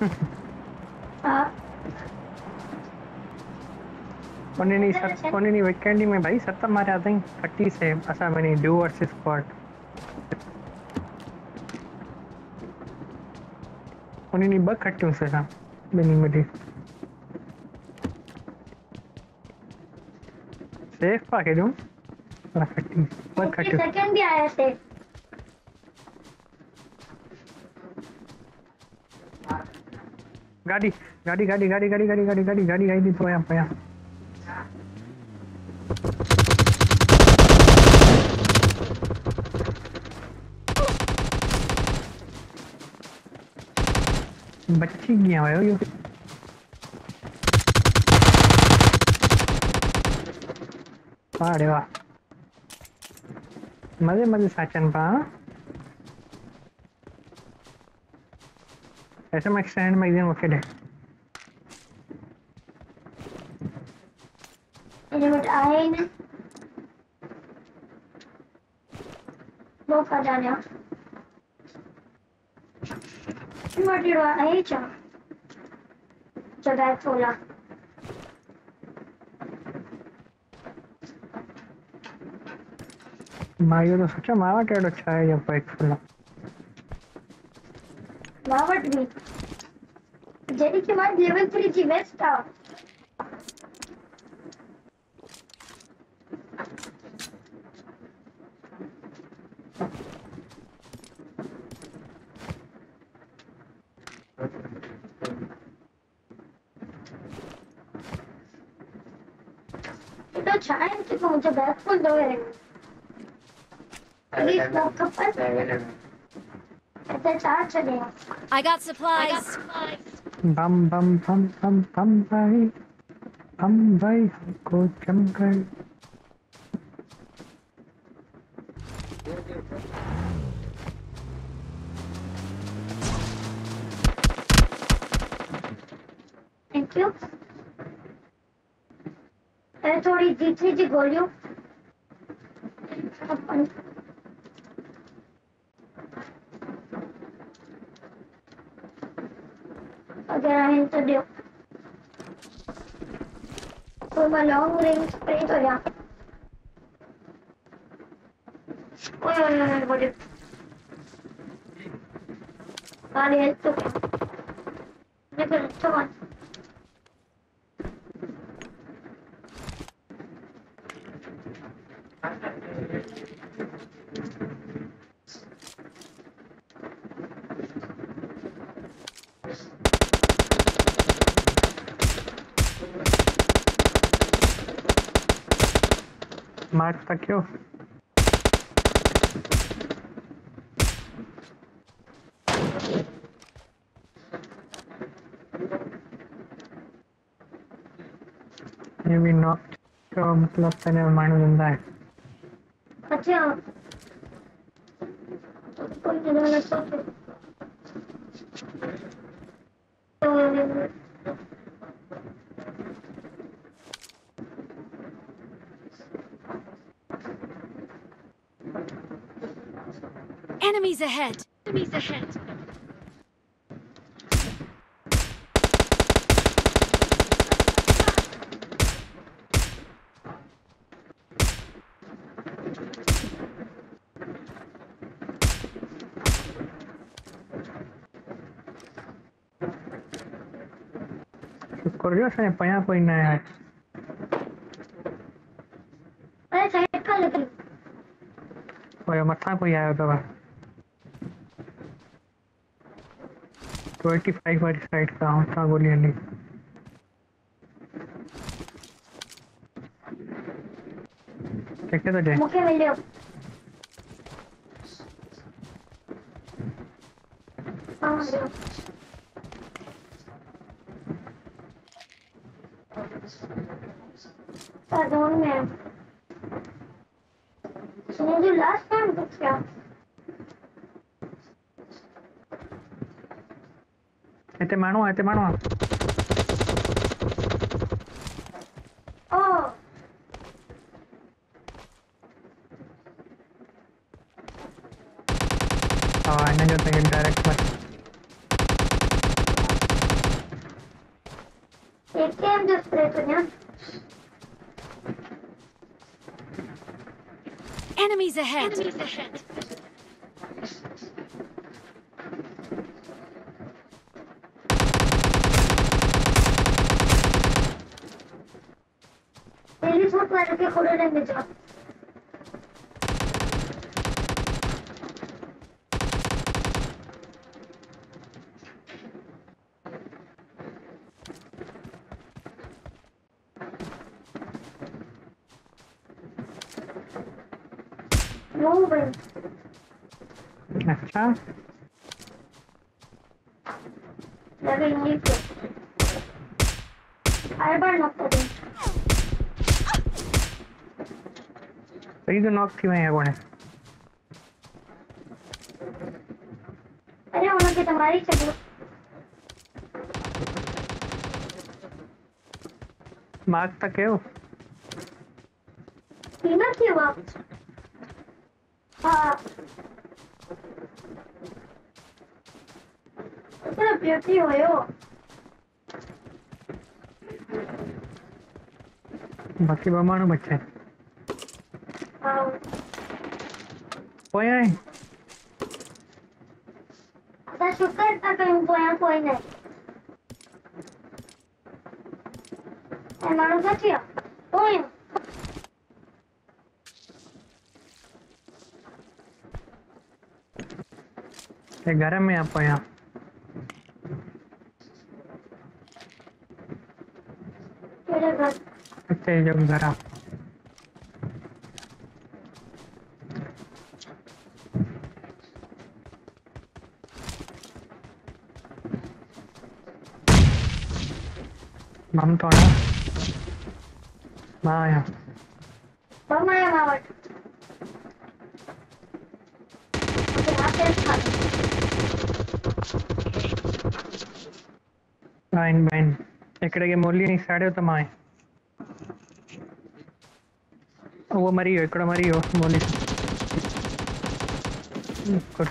हाँ उन्हें नहीं सत उन्हें नहीं वीकेंड में भाई सत्तर मारे आते हैं थर्टी से असा मैंने डू वर्सेस स्क्वाड उन्हें नहीं बग खट्टियों से था बिनी मिली सेफ़ पाके दूँ? खट्टी बग खट्टी सेकंड भी आया थे गाड़ी गाड़ी गाड़ी गाड़ी गाड़ी गाड़ी गाड़ी गाड़ी गाड़ी गाड़ी दी पोया पोया बच्ची गया हुआ यो वाह मज़े मज़े साचन पा There's a extended magazine located. Element iron. Both are done here. What do you want? I hate you. So that's all. Mario तो सोचा मारा कैड अच्छा है जब बाइक फुला Forward V. Jerry command level 3G west tower. तो child मुझे back full दो है प्लीज़ लॉक अप कर I got supplies. I got supplies. Bum bum bum bum bum bye. Bum bye. Go jump daerahin tuh dia. Rumah long range spray itu ya. Oh ya ya ya boleh kali itu ini kerjaan Thank you. तक क्यों ये भी knock तो मतलब तने मानो ज़िंदा है अच्छा कोई जगह लग सकते Enemies ahead. Enemies ahead. Curioso, ¿no? ¿Para qué no hay? Pues, ¿qué tal? Pues, ¿qué tal? Pues, ¿qué tal? Pues, ¿qué tal? Two eighty five वाली साइड का हूँ सागोली अली कितने बजे मुझे में हाँ, मुझे लास्ट टाइम कुछ क्या? ಐತೆ ಮಾಡುವ ಐತೆ ಮಾಡುವ ಅಣ್ಣನ ಜೊತೆಗೆ ಡೈರೆಕ್ಟ್ ಮಾಡಿ ಎಕ್ಕೆಂ ಜೊತೆ Enemies ahead! Enemies ahead! के खोले रहने जा नो भाई अच्छा नहीं तो बार नॉक ईदो नॉक थी वहीं कोने अरे उनके तुम्हारी चलो। मार्क तक है वो। सीमा की वापस हाँ। इतना ब्यूटी होयो बाकी बमानो बच्चे। पोया है ता शुक्र ता कहीं पोया कोई नहीं É mais aqui, ó. Põe. ये गर्म है आपको यहाँ अच्छा ये जो गर्म हाँ यहाँ बम आया मावट यहाँ पे खा बाइन बाइन इकड़े के मूल्य नहीं साढ़े तो माए। वो मरी हो इकड़ो मरी हो मूल्य गुड